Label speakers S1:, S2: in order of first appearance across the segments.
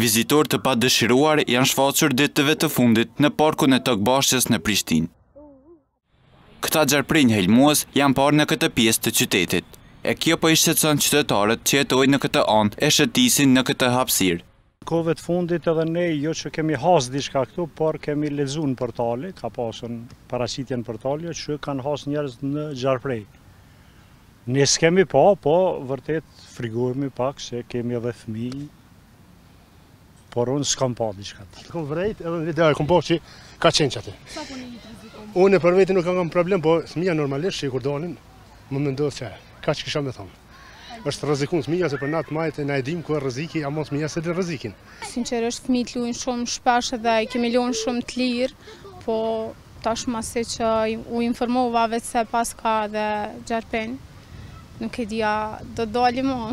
S1: Vizitorë të padëshiruar janë shfaqur ditëve të fundit në parkun e Taukbashçes në Prishtinë. Këta gjarpërinj helmues janë parë në këtë pjesë të qytetit. E kjo po i shqetëson qytetarët që jetojnë në këtë anë e shëtisin në këtë hapësirë.
S2: Kohëve të fundit edhe ne jo që kemi hasë diçka këtu, por kemi lexu në portale, ka pasë paraqitje në portale, që kanë hasë njerëz në gjarpërinj. Ne s'kemi pa, po vërtet frigohemi pak se kemi edhe fmi, por unë s'kam pa diçka të.
S3: Kom vrejt edhe në video e kom pa që ka qenë qaty.
S4: Sa po një një të riziko?
S3: Unë për vete nuk kam problem, po fmija normalisht që i kur dalin, më mendojë se, ka që kisha me thonë. është rrezik për fëmija se për na të mdhajtë na e dimë ku e rreziki, ama fëmija s'e dinë rrezikin.
S5: Sinqerisht fëmijët luajnë shumë shpesh dhe i kemi lënë shumë të lirë, po tashmë siç u informova vetë se paska dhe gjarpinj, nuk e di a do të dalim mo.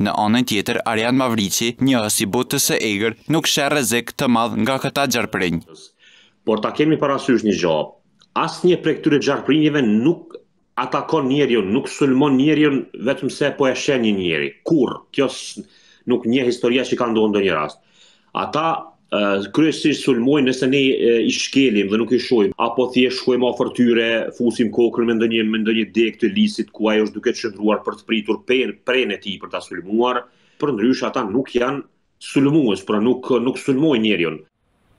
S1: Në anën tjetër, Arian Mavriqi, njohës i botës së egër, nuk sheh rrezik të madh nga këta gjarpërinj.
S6: Por ta kemi parasysh një gjë, asnjë prej këtyre gjarpërinjve nuk atakon njeriun, nuk sulmon njeriun vetëm se po e sheh një njeri. Kurr, kjo nuk njeh historia që ka ndodhur ndonjë rast. Ata kryesisht sulmojnë nëse ne i shkelim dhe nuk i shohim, apo thjesht shkojmë afër tyre, fusim kokën me ndonjë me ndonjë degë të lisit ku ai është duke qëndruar për të pritur pen, prenë e tij për ta sulmuar. Përndryshe ata nuk janë sulmues, pra nuk nuk sulmojnë
S1: njeriun.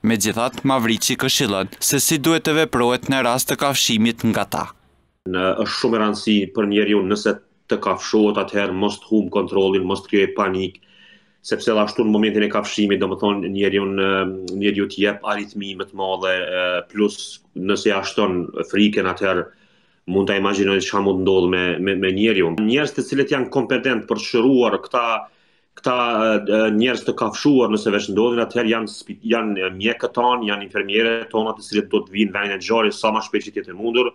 S1: Megjithatë, Mavriqi këshillon se si duhet të veprohet në rast të kafshimit nga ta.
S6: Në është shumë me rëndësi për njeriun nëse të kafshon atëherë mos të humbë kontrollin, mos të krijojë panik, sepse dhe ashtu në momentin e kafshimit, domethënë njeriun, njeriu të jep aritmi më të madhe, plus nëse ia shton frikën atëherë mund ta imagjinoni çka mund ndodhë me, me, me njeriun. Njerëz të cilët janë kompetent për të shëruar këta këta njerëz të kafshuar nëse veç ndodhin atëherë janë janë mjekët tanë, janë infermieret tona të cilët do të vijnë në vendin e ngjarjes sa më shpejt që të jetë e mundur.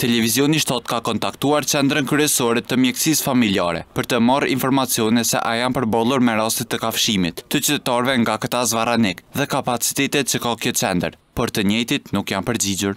S1: Televizioni shtatë ka kontaktuar qendrën kryesore të mjekësisë familjare për të marrë informacione se a janë përballur me raste të kafshimit të qytetarëve nga këta zvarranikë dhe kapacitetet që ka kjo qendër, por të njëjtit nuk janë përgjigjur.